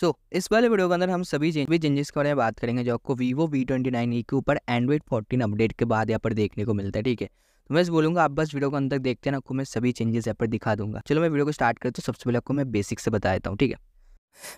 सो so, इस वाले video के अंदर हम सभी भी चेंजेस के बारे में बात करेंगे जो आपको Vivo V twenty nine E के ऊपर एंड्रॉइड फोर्टीन अपडेट के बाद यहाँ पर देखने को मिलता है ठीक है? तो मैं बोलूँगा आप बस वीडियो को अंदर देखते हैं आपको मैं सभी चेंजेस यहाँ पर दिखा दूँगा। चलो मैं वीडियो को स्टार्ट करता हूँ सबसे पहले आपको मैं बेसिक से बता देता हूँ ठीक है?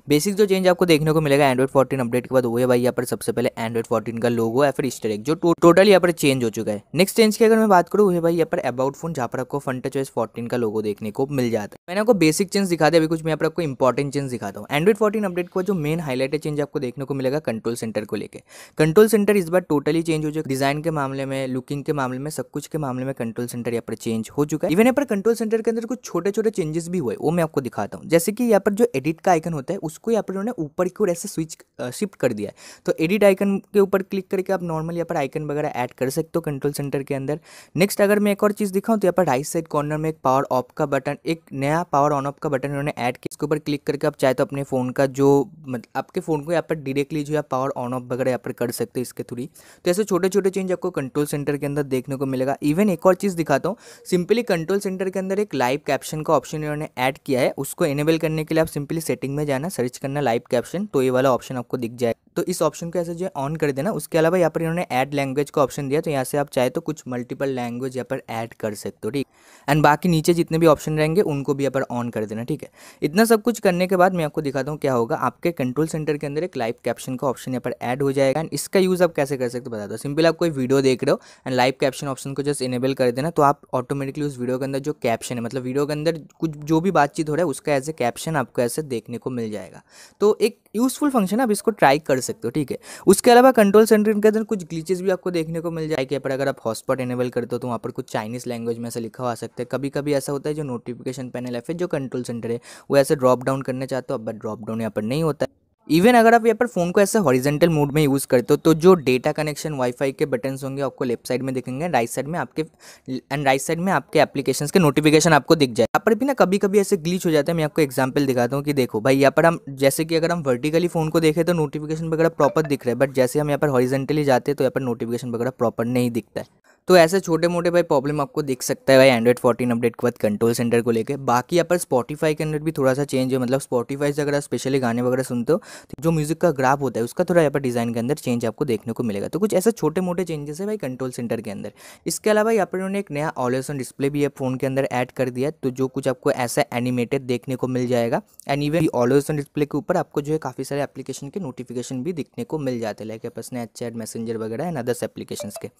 बेसिक जो चेंज आपको देखने को मिलेगा एंड्रॉइड 14 अपडेट के बाद, वो है भाई यहाँ पर सबसे पहले एंड्रॉइड 14 का लोगो या फिर इस्टर एक जो टोटल यहाँ पर चेंज हो चुका है। नेक्स्ट चेंज की अगर मैं बात करूँ, वो भाई यहाँ पर अबाउट फ़ोन जहाँ पर आपको फ्रंट टच फोर्टीन का लोगो देखने को मिल जाता है। मैंने आपको बेसिक चेंज दिखा दिया, अभी कुछ मैं यहाँ पर आपको इंपॉर्टेंट चेंज दिखाता हूँ। एंड्रॉइड फोर्टीन अपडेट को जो मेन हाईलाइट चेंज आपको देखने को मिलेगा कंट्रोल सेंटर को लेकर कंट्रोल सेंटर इस बार टोटली चेंज हो चुका डिज़ाइन के मामले में लुकिंग के मामले में, सब कुछ के मामले में कंट्रोल सेंटर यहाँ पर चेंज हो चुका है। इवन यहाँ पर कंट्रोल सेंटर के अंदर कुछ छोटे छोटे चेंजेस भी हुए, वो मैं आपको दिखाता हूँ। जैसे कि यहाँ पर जो एडिट का आइकन होता है, उसको यहाँ पर उन्होंने ऊपर की ओर ऐसे स्विच शिफ्ट कर दिया है। तो एडिट आइकन के ऊपर क्लिक करके आप नॉर्मल यहाँ पर आइकन वगैरह ऐड कर सकते हो कंट्रोल सेंटर के अंदर। नेक्स्ट अगर मैं एक और चीज़ दिखाऊँ तो यहाँ पर राइट साइड कॉर्नर में एक पावर ऑफ़ का बटन एक नया पावर ऑन ऑफ़ का बटन उन्होंने ऐड किया। इसके ऊपर क्लिक करके आप चाहे तो अपने फ़ोन का जो मतलब आपके फ़ोन को यहाँ पर डायरेक्टली जो है पावर ऑन ऑफ़ वगैरह यहाँ पर कर सकते हो इसके थ्रू। तो ऐसे छोटे छोटे चेंज आपको कंट्रोल सेंटर के अंदर देखने को मिलेगा। इवन एक और चीज़ दिखाता हूँ सिंपली कंट्रोल सेंटर के अंदर एक लाइव कैप्शन का ऑप्शन इन्होंने ऐड किया है, उसको एनेबल करने के लिए आप सिंपली सेटिंग में जाना सर्च करना लाइव कैप्शन तो ये वाला ऑप्शन आपको दिख जाए। तो इस ऑप्शन को ऐसे जो है ऑन कर देना। उसके अलावा यहाँ पर इन्होंने ऐड लैंग्वेज का ऑप्शन दिया तो यहाँ से आप चाहे तो कुछ मल्टीपल लैंग्वेज यहाँ पर ऐड कर सकते हो, ठीक? एंड बाकी नीचे जितने भी ऑप्शन रहेंगे, उनको भी यहाँ पर ऑन कर देना, ठीक है? इतना सब कुछ करने के बाद मैं आपको दिखाता हूँ क्या होगा। आपके कंट्रोल सेंटर के अंदर एक लाइव कैप्शन का ऑप्शन यहाँ पर ऐड हो जाएगा। एंड इसका यूज़ आप कैसे कर सकते हो, बता दो। सिंपल आप कोई वीडियो देख रहे हो एंड लाइव कैप्शन ऑप्शन को जस्ट इनेबल कर देना तो आप ऑटोमेटिकली उस वीडियो के अंदर जो कैप्शन है मतलब वीडियो के अंदर कुछ जो भी बातचीत हो रहा है, उसका एज ए कैप्शन आपको ऐसे देखने को मिल जाएगा। तो एक यूजफुल फ़ंक्शन है, आप इसको ट्राई कर सकते हो, ठीक है। उसके अलावा कंट्रोल सेंटर के अंदर कुछ ग्लीचेस भी आपको देखने को मिल जाएगा, पर अगर आप हॉटस्पॉट इनेबल करते हो तो वहाँ पर कुछ चाइनीज़ लैंग्वेज में ऐसा लिखा हुआ सकता है। कभी कभी ऐसा होता है जो नोटिफिकेशन पैनल है, फिर जो कंट्रोल सेंटर है, वो ऐसे ड्रॉप डाउन करने चाहते हो बट ड्रॉप डाउन यहाँ पर नहीं होता। है इवन अगर आप यहाँ पर फ़ोन को ऐसे हॉरिजेंटल मोड में यूज़ करते हो तो जो डेटा कनेक्शन वाईफाई के बटन्स होंगे, आपको लेफ़्ट साइड में दिखेंगे राइट साइड में आपके एंड राइट साइड में आपके एप्लीकेशन के नोटिफिकेशन आपको दिख जाए यहाँ पर भी ना कभी कभी ऐसे ग्लीच हो जाता है, मैं आपको एग्ज़ाम्पल दिखाता हूँ कि देखो भाई, यहाँ पर हम, जैसे कि अगर हम वर्टिकली फ़ोन को देखें तो नोटिफिकेशन वगैरह प्रॉपर दिख रहा है बट जैसे हम यहाँ पर हॉरिजेंटली जाते हैं तो यहाँ पर नोटिफिकेशन वगैरह प्रॉपर नहीं दिखता है। तो ऐसे छोटे मोटे भाई प्रॉब्लम आपको दिख सकता है भाई एंड्रॉइड फोर्टीन अपडेट के बाद कंट्रोल सेंटर को लेकर बाकी यहाँ पर स्पॉटीफाई के अंदर भी थोड़ा सा चेंज है मतलब स्पॉटीफाई से अगर आप स्पेशली गाने वगैरह सुनते हो तो जो म्यूज़िक का ग्राफ होता है, उसका थोड़ा यहाँ पर डिज़ाइन के अंदर चेंज आपको देखने को मिलेगा। तो कुछ ऐसे छोटे मोटे चेंजेस है भाई कंट्रोल सेंटर के अंदर। इसके अलावा यहाँ पर उन्होंने एक नया ऑलेसन डिस्प्ले भी है फ़ोन के अंदर ऐड कर दिया तो जो कुछ आपको ऐसा एनिमेटेड देखने को मिल जाएगा। एंड इवन ऑलेसन डिस्प्ले के ऊपर आपको जो है काफ़ी सारे एप्लीकेशन के नोटिफिकेशन भी दिखने को मिल जाते हैं लाइक पर स्नैपचैट मैसेंजर वगैरह एंड अदर्स एप्लीकेशन के।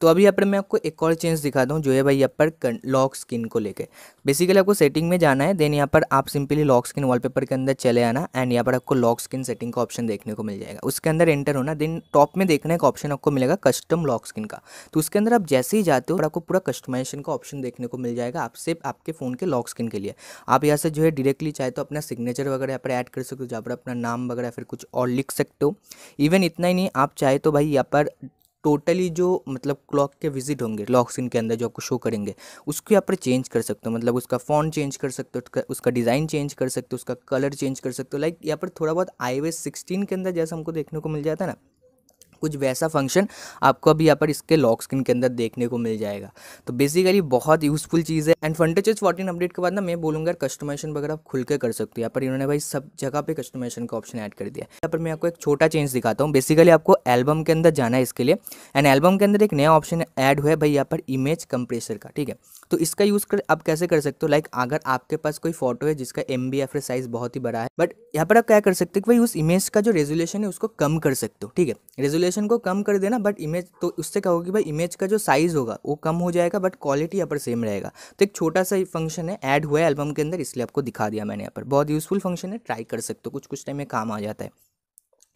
तो अभी यहाँ पर मैं आपको एक और चेंज दिखा दूँ, जो है भाई यहाँ पर लॉक स्किन को लेके। बेसिकली आपको सेटिंग में जाना है देन यहाँ पर आप सिंपली लॉक स्किन वॉलपेपर के अंदर चले आना एंड यहाँ पर आपको लॉक स्किन सेटिंग का ऑप्शन देखने को मिल जाएगा। उसके अंदर एंटर होना देन टॉप में देखना एक ऑप्शन आपको मिलेगा कस्टम लॉक स्किन का। तो उसके अंदर आप जैसे ही जाते हो आपको पूरा कस्टमाइजेशन का ऑप्शन देखने को मिल जाएगा आपसे, आपके फ़ोन के लॉक स्किन के लिए। आप यहाँ से जो है डायरेक्टली चाहे तो अपना सिग्नेचर वगैरह यहाँ पर ऐड कर सकते हो, जहाँ पर अपना नाम वगैरह फिर कुछ और लिख सकते हो। इवन इतना ही नहीं, आप चाहे तो भाई यहाँ पर टोटली जो मतलब क्लॉक के विज़िट होंगे लॉक स्क्रीन के अंदर जो आपको शो करेंगे, उसको आप पर चेंज कर सकते हो। मतलब उसका फ़ोन चेंज कर सकते हो, उसका डिज़ाइन चेंज कर सकते हो, उसका कलर चेंज कर सकते हो। लाइक यहाँ पर थोड़ा बहुत आई सिक्सटीन के अंदर जैसा हमको देखने को मिल जाता है ना कुछ वैसा फ़ंक्शन आपको अभी यहाँ पर इसके लॉक स्क्रीन के अंदर देखने को मिल जाएगा। तो बेसिकली बहुत यूजफुल चीज़ है। एंड फंटेचेज फोर्टीन अपडेट के बाद ना मैं बोलूँगा कस्टमाइजेशन वगैरह आप खुल के कर सकते हो। यहाँ पर इन्होंने भाई सब जगह पे कस्टमाइजेशन का ऑप्शन ऐड कर दिया। यहाँ पर मैं आपको एक छोटा चेंज दिखाता हूँ। बेसिकली आपको एल्बम के अंदर जाना है इसके लिए। एंड एल्बम के अंदर एक नया ऑप्शन ऐड हुआ है भाई यहाँ पर इमेज कंप्रेसर का, ठीक है? तो इसका यूज़ कर, आप कैसे कर सकते हो? लाइक अगर आपके पास कोई फ़ोटो है जिसका एम बी साइज़ बहुत ही बड़ा है बट यहाँ पर आप क्या कर सकते हो भाई उस इमेज का जो रेजोल्यूशन है उसको कम कर सकते हो, ठीक है? रेजोल्यूशन को कम कर देना बट इमेज तो उससे क्या होगा कि भाई इमेज का जो साइज़ होगा, वो कम हो जाएगा बट क्वालिटी यहाँ पर सेम रहेगा। तो एक छोटा सा फ़ंक्शन है ऐड हुआ है एल्बम के अंदर, इसलिए आपको दिखा दिया मैंने यहाँ पर। बहुत यूज़फुल फ़ंक्शन है ट्राई कर सकते हो कुछ कुछ टाइम में काम आ जाता है।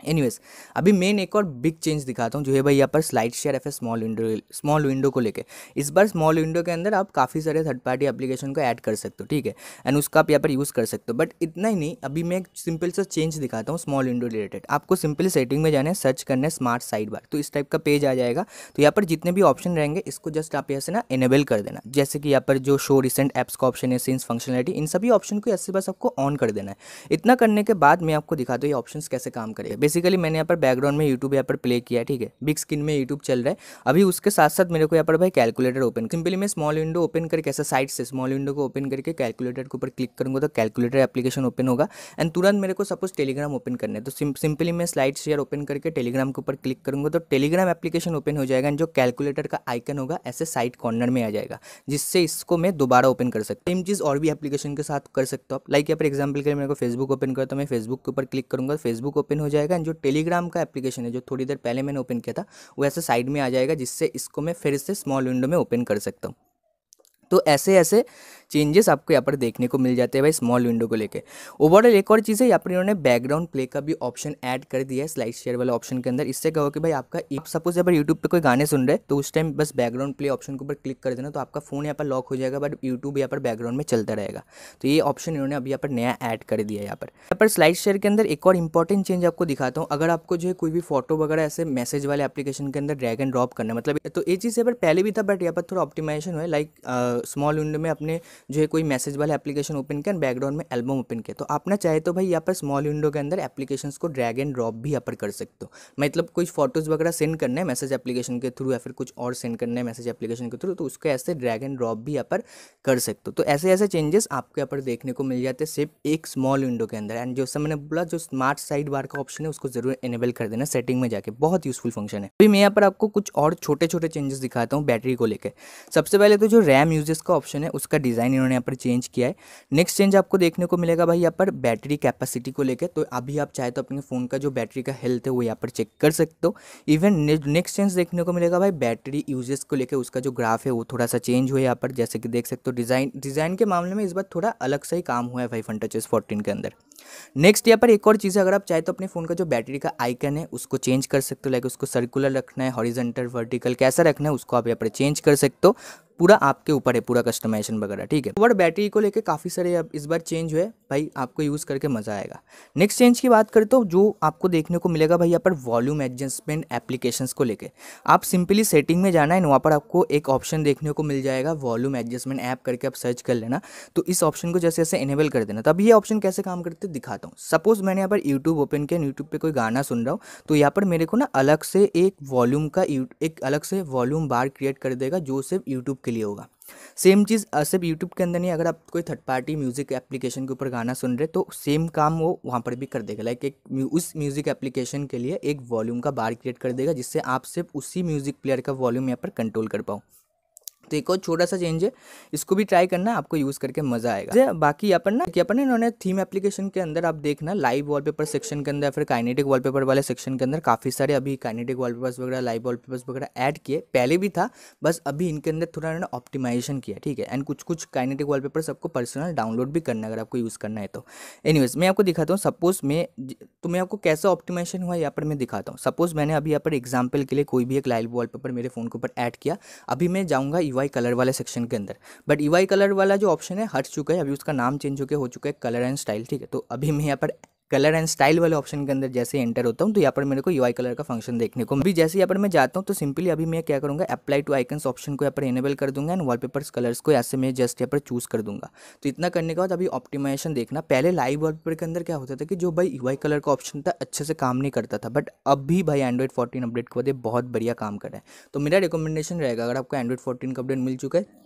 एनीवेज अभी मेन एक और बिग चेंज दिखाता हूँ, जो है भाई यहाँ पर slide share F small window small window को लेके। इस बार स्मॉल विंडो के अंदर आप काफ़ी सारे थर्ड पार्टी एप्लीकेशन को ऐड कर सकते हो, ठीक है? एंड उसका आप यहाँ पर यूज़ कर सकते हो। बट इतना ही नहीं, अभी मैं एक सिंपल सा चेंज दिखाता हूँ स्मॉल विंडो रिलेटेड आपको सिंपली सेटिंग में जाना है सर्च करना है स्मार्ट साइड बार तो इस टाइप का पेज आ जाएगा। तो यहाँ पर जितने भी ऑप्शन रहेंगे, इसको जस्ट आप यहाँ से ना इनेबल कर देना। जैसे कि यहाँ पर जो शो रिसेंट एप्स का ऑप्शन है सीन्स फंक्शनलिटी इन सभी ऑप्शन को ऐसे बस आपको ऑन कर देना है। इतना करने के बाद मैं आपको दिखाता हूँ ये ऑप्शन कैसे काम करेगा। बेसिकली मैंने यहाँ पर बैकग्राउंड में यूट्यूब यहाँ पर प्ले किया ठीक है? बिग स्क्रीन में यूट्यूब चल रहा है। अभी उसके साथ साथ मेरे को यहाँ पर भाई कैलकुलेटर ओपन सिंपली मैं स्मॉल विंडो ओपन करके, ऐसा साइड से स्मॉल विंडो को ओपन करके कैलकुलेटर के ऊपर क्लिक करूँगा तो कैलकुलेटर एप्लीकेशन ओपन होगा। एंड तुरंत मेरे को सपोज़ टेलीग्राम ओपन करना तो सिंपली मैं स्लाइड शेयर ओपन करके टेलीग्राम के ऊपर क्लिक करूँगा तो टेलीग्राम एप्लीकेशन ओपन हो जाएगा। एंड जो कैलकुलेटर का आइकन होगा, ऐसे साइड कॉर्नर में आ जाएगा, जिससे इसको मैं दोबारा ओपन कर सकता हूँ। सेम चीज़ और भी एप्लीकेशन के साथ कर सकते हो लाइक यहाँ पर एग्ज़ाम्पल के लिए मेरे को फेसबुक ओपन करो तो मैं फेसबुक के ऊपर क्लिक करूँगा फेसबुक ओपन हो जाएगा। एंड जो टेलीग्राम का एप्लीकेशन है, जो थोड़ी देर पहले मैंने ओपन किया था, वो ऐसे साइड में आ जाएगा, जिससे इसको मैं फिर से स्मॉल विंडो में ओपन कर सकता हूँ। तो ऐसे ऐसे चेंजेस आपको यहाँ पर देखने को मिल जाते हैं भाई स्मॉल विंडो को लेके। ओवरऑल एक और चीज़ है, यहाँ पर इन्होंने बैकग्राउंड प्ले का भी ऑप्शन ऐड कर दिया है स्लाइड शेयर वाले ऑप्शन के अंदर। इससे कहो कि भाई आपका आप सपोज़ यहाँ पर यूट्यूब पे कोई गाने सुन रहे तो उस टाइम बस बैकग्राउंड प्ले ऑप्शन के ऊपर क्लिक कर देना तो आपका फ़ोन यहाँ पर लॉक हो जाएगा बट यूट्यूब यहाँ पर बैकग्राउंड में चलता रहेगा। तो ये ऑप्शन इन्होंने अभी यहाँ पर नया ऐड कर दिया यहाँ पर। यहाँ पर स्लाइड शेयर के अंदर एक और इंपॉर्टेंट चेंज आपको दिखाता हूँ। अगर आपको जो है कोई भी फ़ोटो वगैरह ऐसे मैसेज वाले एप्लीकेशन के अंदर ड्रैग एंड ड्रॉप करना मतलब तो ये चीज़ यहाँ पर पहले भी था बट यहाँ पर थोड़ा ऑप्टिमाइजेशन हुआ लाइक स्मॉल विंडो में अपने जो है कोई मैसेज वाले एप्लीकेशन ओपन किया बैकग्राउंड में एल्बम ओपन किया। तो आप ना चाहे तो भाई यहाँ पर स्मॉल विंडो के अंदर एप्लीकेशन को ड्रैग एंड ड्रॉप भी यहाँ पर कर सकते हो। मतलब कुछ फ़ोटोज़ वगैरह सेंड करना है मैसेज एप्लीकेशन के थ्रू या फिर कुछ और सेंड करना है मैसेज एप्लीकेशन के थ्रू तो उसको ऐसे ड्रैग एंड ड्रॉप भी यहाँ पर कर सकते हो। तो ऐसे ऐसे चेंजेस आपको यहाँ पर देखने को मिल जाते हैं सिर्फ़ एक स्मॉल विंडो के अंदर। एंड जो मैंने बोला, जो स्मार्ट साइड बार का ऑप्शन है, उसको ज़रूर एनेबल कर देना सेटिंग में जाके। बहुत यूजफुल फ़ंक्शन है। अभी मैं यहाँ पर आपको कुछ और छोटे छोटे चेंजेस दिखाता हूँ बैटरी को लेकर। सबसे पहले तो जो रैम यूजेस का ऑप्शन है, उसका डिज़ाइन इन्होंने यहाँ पर चेंज किया है। नेक्स्ट चेंज आपको देखने को मिलेगा भाई यहाँ पर बैटरी कैपेसिटी को लेकर तो अभी आप चाहे तो अपने फ़ोन का जो बैटरी का हेल्थ है, वो यहाँ पर चेक कर सकते हो। इवन नेक्स्ट चेंज देखने को मिलेगा भाई बैटरी यूजेस को लेकर उसका जो ग्राफ है, वो थोड़ा सा चेंज हुआ यहाँ पर। जैसे कि देख सकते हो डिज़ाइन डिज़ाइन के मामले में इस बार थोड़ा अलग सा ही काम हुआ है भाई फंड फोर्टीन के अंदर। नेक्स्ट यहाँ पर एक और चीज़ है, अगर आप चाहे तो अपने फ़ोन का जो बैटरी का आइकन है, उसको चेंज कर सकते हो लाइक उसको सर्कुलर रखना है हॉरिजेंटल वर्टिकल कैसा रखना है, उसको आप यहाँ पर चेंज कर सकते हो। पूरा आपके ऊपर है, पूरा कस्टमाइजेशन वगैरह, ठीक है? ओवर बैटरी को लेकर काफ़ी सारे अब इस बार चेंज हुए भाई आपको यूज़ करके मज़ा आएगा। नेक्स्ट चेंज की बात करें तो जो आपको देखने को मिलेगा भाई यहाँ पर वॉल्यूम एडजस्टमेंट एप्लीकेशंस को लेकर आप सिंपली सेटिंग में जाना है, वहाँ पर आपको एक ऑप्शन देखने को मिल जाएगा वॉल्यूम एडजस्टमेंट ऐप करके आप सर्च कर लेना। तो इस ऑप्शन को जैसे जैसे इनेबल कर देना। तब ये ऑप्शन कैसे काम करते दिखाता हूँ। सपोज़ मैंने यहाँ पर यूट्यूब ओपन किया यूट्यूब पर कोई गाना सुन रहा हूँ तो यहाँ पर मेरे को ना अलग से एक वॉल्यूम का एक अलग से वॉल्यूम बार क्रिएट कर देगा, जो सिर्फ़ यूट्यूब के लिए होगा। सेम चीज़ सिर्फ़ यूट्यूब के अंदर नहीं, अगर आप कोई थर्ड पार्टी म्यूज़िक एप्लीकेशन के ऊपर गाना सुन रहे तो सेम काम वो वहाँ पर भी कर देगा। लाइक एक उस म्यूज़िक एप्लीकेशन के लिए एक वॉल्यूम का बार क्रिएट कर देगा, जिससे आप सिर्फ़ उसी म्यूज़िक प्लेयर का वॉल्यूम यहाँ पर कंट्रोल कर पाओ। तो एक और छोटा सा चेंज है, इसको भी ट्राई करना, आपको यूज़ करके मज़ा आएगा। बाकी अपन ना, कि अपन इन्होंने थीम एप्लीकेशन के अंदर आप देखना लाइव वॉलपेपर सेक्शन के अंदर, फिर काइनेटिक वॉलपेपर वाले सेक्शन के अंदर काफ़ी सारे अभी काइनेटिक वॉलपेपर्स वगैरह लाइव वॉलपेपर्स वगैरह ऐड किए। पहले भी था, बस अभी इनके अंदर थोड़ा इन्होंने ऑप्टिमाइजेशन किया, ठीक है? एंड कुछ कुछ काइनेटिक वॉलपेपर सबको पर्सनल डाउनलोड भी करना, अगर आपको यूज़ करना है तो। एनीवेज मैं आपको दिखाता हूँ सपोज़ मैं तो मैं आपको कैसा ऑप्टिमाइजेशन हुआ, यहाँ पर मैं दिखाता हूँ। सपोज़ मैंने अभी यहाँ पर एग्ज़ाम्पल के लिए कोई भी एक लाइव वॉलपेपर मेरे फ़ोन के ऊपर ऐड किया, अभी मैं जाऊँगा यू कलर वाले सेक्शन सेक्शन के अंदर। बट ई कलर वाला जो ऑप्शन है, हट चुका है, अभी उसका नाम चेंज होकर हो चुका है कलर एंड स्टाइल ठीक है? तो अभी मैं यहाँ पर कलर एंड स्टाइल वाले ऑप्शन के अंदर जैसे एंटर होता हूँ तो यहाँ पर मेरे को यूआई कलर का फ़ंक्शन देखने को अभी जैसे यहाँ पर मैं जाता हूँ तो सिंपली अभी मैं क्या करूँगा अप्लाई टू आइकन्स ऑप्शन को यहाँ पर एनेबल कर दूँगा एंड वॉलपेपर्स कलर्स को ऐसे मैं जस्ट यहाँ पर चूज़ कर दूँगा। तो इतना करने के बाद अभी ऑप्टिमाइजेशन देखना। पहले लाइव वॉलपेपर के अंदर क्या होता था कि जो भाई यूआई कलर का ऑप्शन था, अच्छे से काम नहीं करता था बट अब भी भाई एंड्रॉइड फोर्टीन अपडेट के बाद बहुत बढ़िया काम कर रहा है। तो मेरा रिकमेंडेशन रहेगा, अगर आपको एंड्रॉइड फोर्टीन का अपडेट मिल चुका है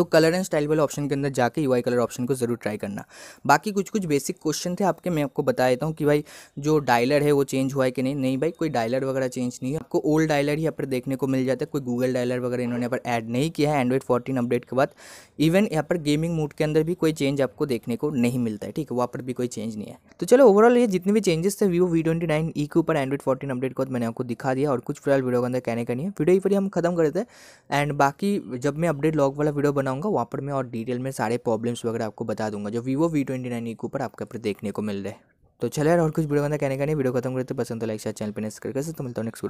तो कलर एंड स्टाइल वाले ऑप्शन के अंदर जाके यूआई कलर ऑप्शन को ज़रूर ट्राई करना। बाकी कुछ कुछ बेसिक क्वेश्चन थे आपके, मैं आपको बता देता हूँ कि भाई जो डायलर है वो चेंज हुआ है कि नहीं? नहीं भाई, कोई डायलर वगैरह चेंज नहीं है। आपको ओल्ड डायलर ही यहाँ पर देखने को मिल जाता है। कोई गूगल डायलर वगैरह इन्होंने यहाँ पर ऐड नहीं किया है। एंड्रॉइड फोर्टीन अपडेट के बाद इवन यहाँ पर गेमिंग मूड के अंदर भी कोई चेंज आपको देखने को नहीं मिलता है, ठीक है? वहाँ पर भी कोई चेंज नहीं है। तो चलो ओवरऑल ये जितने भी चेंजेस थे Vivo V twenty nine E के ऊपर एंड्रॉइड फोर्टीन अपडेट के बाद मैंने आपको दिखा दिया और कुछ फ़िलहाल वीडियो के अंदर कहने का नहीं है। वीडियो ही पर हम खत्म कर देते हैं। एंड बाकी जब मैं अपडेट लॉग वाला वीडियो बनाऊँगा वहाँ पर मैं और डिटेल में सारे प्रॉब्लम्स वगैरह आपको बता दूँगा, जो वीवो वी ट्वेंटी नाइन के ऊपर आपके ऊपर देखने को मिल रहे तो चले और कुछ वीडियो कहने का नहीं, वीडियो खत्म करते पसंद तो लाइक शेयर चैनल पर नेक्स्ट करके तो मिलता हूँ नेक्स्ट